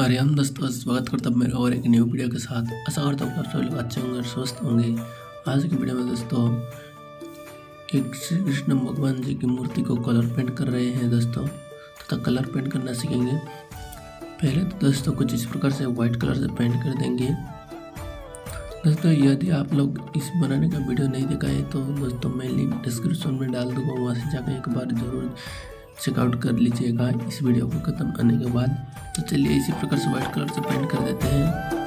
अरे हम दोस्तों स्वागत करता हूँ मेरे और एक न्यू वीडियो के साथ। आशा करता हूँ आप सभी लोग अच्छे होंगे स्वस्थ होंगे। आज की वीडियो में दोस्तों, एक श्री कृष्ण भगवान जी की मूर्ति को कलर पेंट कर रहे हैं दोस्तों। तथा कलर पेंट करना सीखेंगे। पहले तो दोस्तों कुछ इस प्रकार से व्हाइट कलर से पेंट कर देंगे। दोस्तों, यदि आप लोग इस बनाने का वीडियो नहीं देखा है तो दोस्तों मैं लिंक डिस्क्रिप्शन में डाल दूँगा, वहाँ से जाकर एक बार ज़रूर चेकआउट कर लीजिएगा। इस वीडियो को ख़त्म करने के बाद तो चलिए इसी प्रकार से व्हाइट कलर से पेंट कर देते हैं।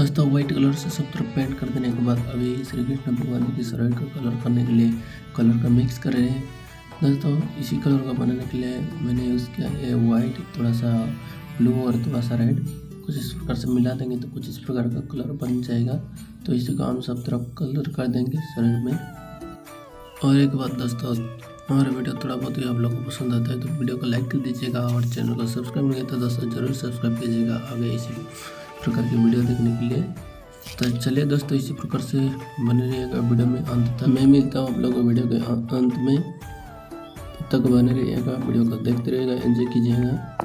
दोस्तों व्हाइट कलर से सब तरफ़ पेंट कर देने के बाद अभी श्री कृष्ण भगवान की शरीर का कलर करने के लिए कलर का मिक्स कर रहे हैं। दोस्तों इसी कलर का बनाने के लिए मैंने यूज़ किया है वाइट थोड़ा सा ब्लू और थोड़ा सा रेड कुछ इस प्रकार से मिला देंगे तो कुछ इस प्रकार का कलर बन जाएगा। तो इसी को हम सब तरफ़ कलर कर देंगे शरीर में। और एक बात दोस्तों, हमारा वीडियो थोड़ा बहुत ही आप लोगों को पसंद आता है तो वीडियो को लाइक कर दीजिएगा और चैनल को सब्सक्राइब नहीं किया तो दोस्तों ज़रूर सब्सक्राइब कीजिएगा। आगे इसी प्रकार की वीडियो देखने के लिए। तो चलिए दोस्तों, इसी प्रकार से बने रहिएगा वीडियो में अंत तक। मैं मिलता हूँ आप लोगों को वीडियो के अंत में। तब तक बने रहिएगा, वीडियो को देखते रहिएगा, एंजॉय कीजिएगा।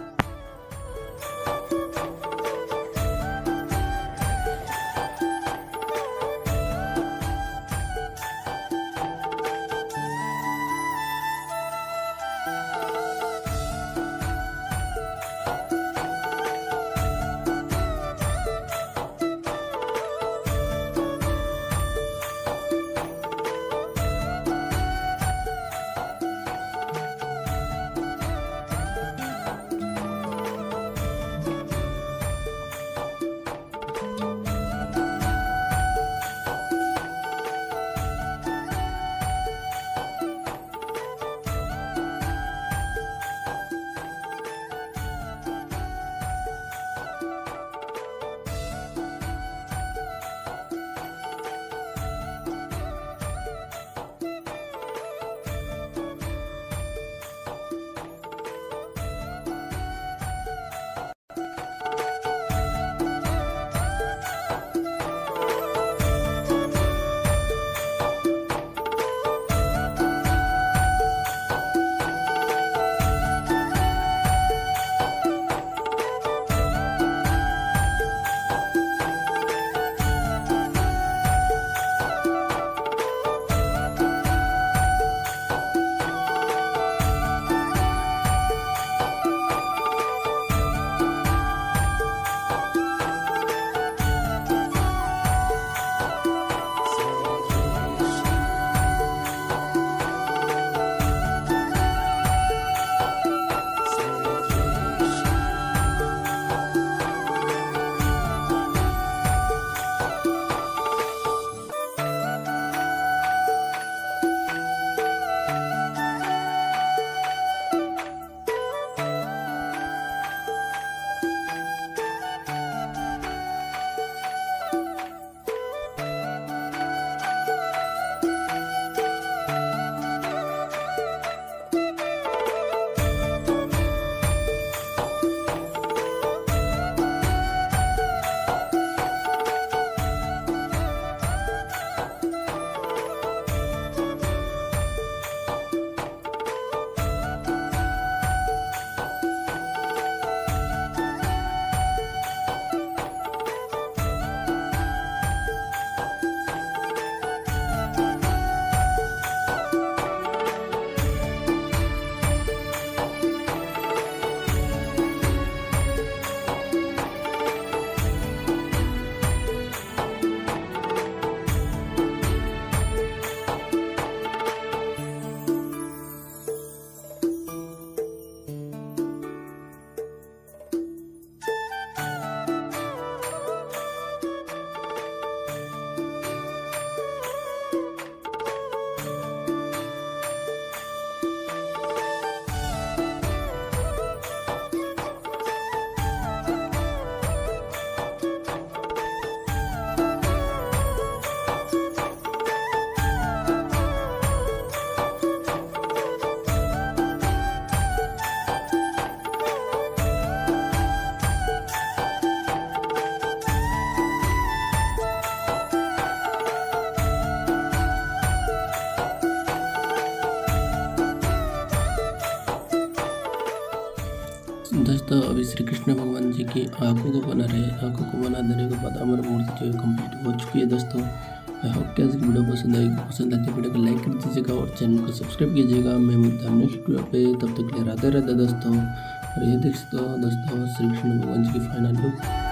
दोस्तों अभी श्री कृष्ण भगवान जी की आँखों को बना रहे, आँखों को बना देने के बाद हमारी मूर्ति जो है कंप्लीट हो चुकी है दोस्तों। आई होप कि आज की वीडियो पसंद आएगी पसंद आती है वीडियो को लाइक कर दीजिएगा और चैनल को सब्सक्राइब कीजिएगा। मैं हूँ नेक्स्ट वीडियो पे, तब तक के लिए राधे राधे दोस्तों। और ये देख हो दोस्तों श्री कृष्ण भगवान जी की फाइनल लुक